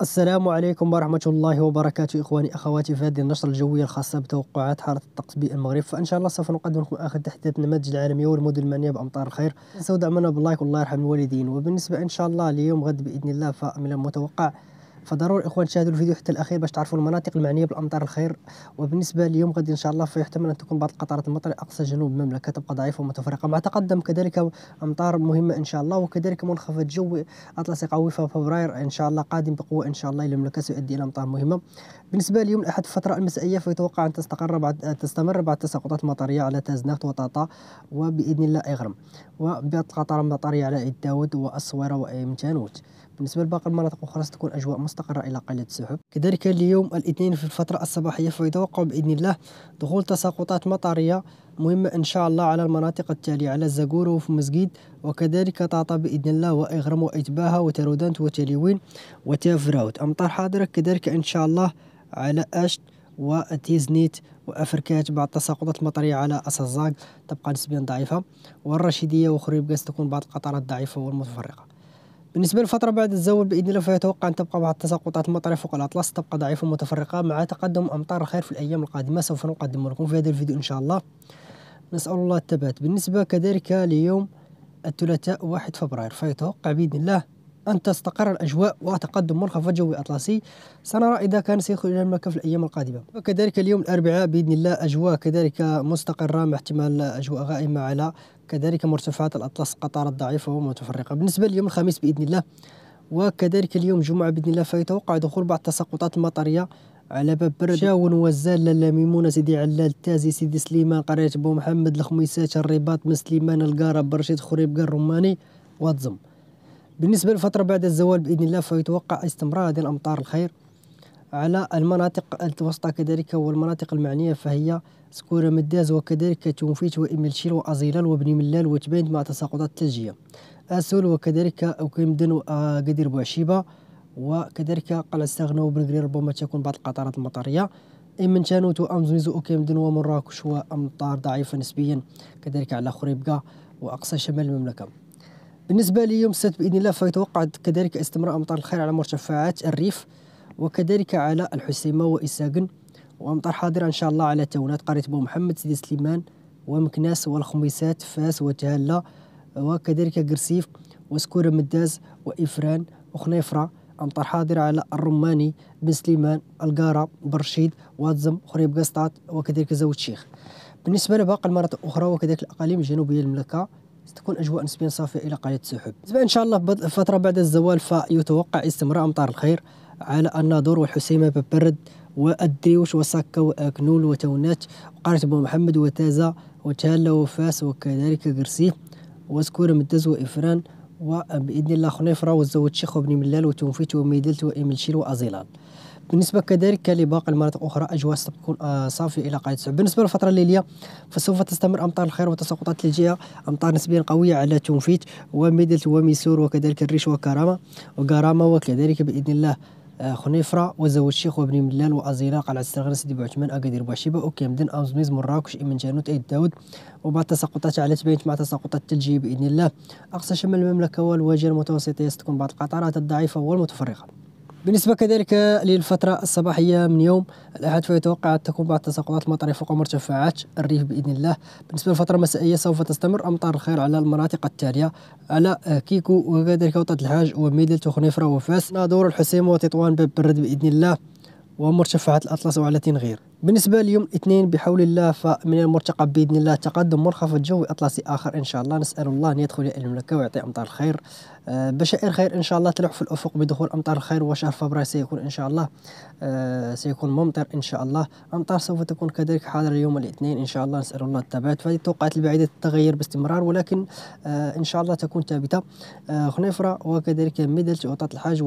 السلام عليكم ورحمة الله وبركاته إخواني أخواتي في هذه النشرة الجوية الخاصة بتوقعات حالة الطقس بالمغرب فإن شاء الله سوف نقدم لكم آخر تحديثات النماذج العالمية والمدن المعنية بأمطار الخير. تنسوا دعمنا باللايك والله يرحم الوالدين. وبالنسبة إن شاء الله اليوم غد بإذن الله فمن المتوقع فضروري إخوان تشاهدوا الفيديو حتى الأخير باش تعرفوا المناطق المعنية بالأمطار الخير. وبالنسبة ليوم غد إن شاء الله فيحتمل أن تكون بعض القطرات المطر اقصى جنوب المملكة تبقى ضعيفة ومتفرقة. مع تقدم كذلك أمطار مهمة إن شاء الله وكذلك منخفض جوي اطلسي قوي في فبراير إن شاء الله قادم بقوة إن شاء الله إلى المملكه سيؤدي إلى أمطار مهمة. بالنسبة ليوم الأحد الفترة المسائية فيتوقع أن تستقر بعد تستمر بعد تساقطات مطرية على تازناخت وطاطا وبإذن الله اغرم وبعض القطرات المطريه على داود والصويره وامتانوت بالنسبة لباقي المناطق الأخرى ستكون أجواء مستقرة إلى قلة السحب. كذلك اليوم الاثنين في الفترة الصباحية فيتوقع بإذن الله دخول تساقطات مطرية مهمة إن شاء الله على المناطق التالية على الزاكور وفي مسجد وكذلك طاطا بإذن الله وإغرم وإتباها وتارودانت وتليوين وتافراوت أمطار حاضرة كذلك إن شاء الله على أشت وتيزنيت وأفركات بعض التساقطات المطرية على آسا الزاك تبقى نسبيا ضعيفة والرشيدية وخريب تكون بعض القطارات ضعيفة والمتفرقة. بالنسبة للفترة بعد الزوال بإذن الله فيتوقع أن تبقى بعض التساقطات المطرية فوق الأطلس تبقى ضعيفة ومتفرقة مع تقدم أمطار الخير في الأيام القادمة. سوف نقدم لكم في هذا الفيديو إن شاء الله. نسأل الله الثبات. بالنسبة كذلك ليوم الثلاثاء 1 فبراير فيتوقع بإذن الله أن تستقر الأجواء وتقدم منخفض جوي أطلسي. سنرى إذا كان سيدخل إلى المملكة في الأيام القادمة. وكذلك اليوم الأربعاء بإذن الله أجواء كذلك مستقرة مع احتمال أجواء غائمة على كذلك مرتفعات الأطلس قطارات ضعيفة ومتفرقة بالنسبة ليوم الخميس بإذن الله وكذلك اليوم الجمعة بإذن الله فيتوقع دخول بعض التساقطات المطرية على باب برد شاون وزان لالا ميمونة سيدي علال تازي سيدي سليمان قرية بو محمد الخميسات الرباط بنسليمان القارة برشيد خريبكة الرماني واد زم. بالنسبة للفترة بعد الزوال بإذن الله فيتوقع استمرار هذه الأمطار الخير على المناطق الوسطى كذلك والمناطق المعنية فهي سكورة مداز وكذلك تونفيت وإملشيل وأزيلال وبني ملال وتباين مع تساقطات ثلجية أسول وكذلك أوكيمدن وأكدير بوعشيبة وكذلك قلعة استغنى وبنقري ربما تكون بعض القطارات المطرية. إمن تانوت وأمزميز وأوكيمدن ومراكش وأمطار ضعيفة نسبيا كذلك على خريبكا وأقصى شمال المملكة. بالنسبة ليوم السبت بإذن الله فيتوقع كذلك استمرار أمطار الخير على مرتفعات الريف وكذلك على الحسيمة وإساقن وأمطار حاضرة إن شاء الله على تونات قرية بو محمد سيدي سليمان ومكناس والخميسات فاس وتهلا وكذلك قرسيف وسكورة مداز وإفران وخنيفرة. أمطار حاضرة على الرماني بن سليمان القارة برشيد واتزم خريب قسطات وكذلك زوج شيخ. بالنسبة لباقي المناطق الأخرى وكذلك الأقاليم الجنوبية للمملكة ستكون أجواء نسبيا صافية إلى قليل السحب. إن شاء الله فترة بعد الزوال فيتوقع استمرار أمطار الخير على الناظور والحسيمة ببرد والديوش وساكا وأكنول وتونات وقارة بو محمد وتازا وتالا وفاس وكذلك قرسيف وسكورة مدز وإفران وبإذن الله خنيفرة وزاوية الشيخ وبني ملال وتونفيت وميدلت وإيميلشيل وأزيلال. بالنسبة كذلك لباقي المناطق الأخرى أجواء ستكون آه، صافية إلى قاعدة السحب بالنسبة للفترة الليلية فسوف تستمر أمطار الخير وتساقطات ثلجية أمطار نسبيا قوية على تونفيت وميدلت وميسور وكذلك الريش وكرامة وكرامة وكذلك بإذن الله آه، خنيفرة وزوج الشيخ وابن ملال وأزيلا قلعة استغرا سيدي بوعثمان أكادير بوعشيبة أوكيمدن أوزميز مراكش إمن جانوت أيد داود. وبعد تساقطات على تبينت مع تساقطات ثلجية بإذن الله. أقصى شمال المملكة والواجهة المتوسطية ستكون بعض القطارات الضعيفة والمتفرقة. بالنسبة كذلك للفترة الصباحية من يوم الأحد فيتوقع أن تكون بعض التساقطات المطرية فوق مرتفعات الريف بإذن الله. بالنسبة للفترة المسائية سوف تستمر أمطار الخير على المناطق التالية على كيكو وكذلك وطة الحاج وميدل وخنيفرة وفاس نادور الحسيم وتطوان باب بإذن الله. ومرتفعات الأطلس وعلى تنغير بالنسبة ليوم الاثنين بحول الله فمن المرتقب بإذن الله تقدم منخفض جوي أطلسي آخر إن شاء الله. نسأل الله أن يدخل إلى المملكة ويعطي أمطار الخير. آه، بشائر خير إن شاء الله. تلوح في الأفق بدخول أمطار الخير. وشهر فبراير سيكون إن شاء الله. آه، سيكون ممطر إن شاء الله. أمطار سوف تكون كذلك حاضرة اليوم الاثنين إن شاء الله. نسأل الله الثبات فهذه التوقعات البعيدة تتغير باستمرار ولكن آه، إن شاء الله تكون ثابتة. خنيفرة وكذلك ميدلت وطاط الحاج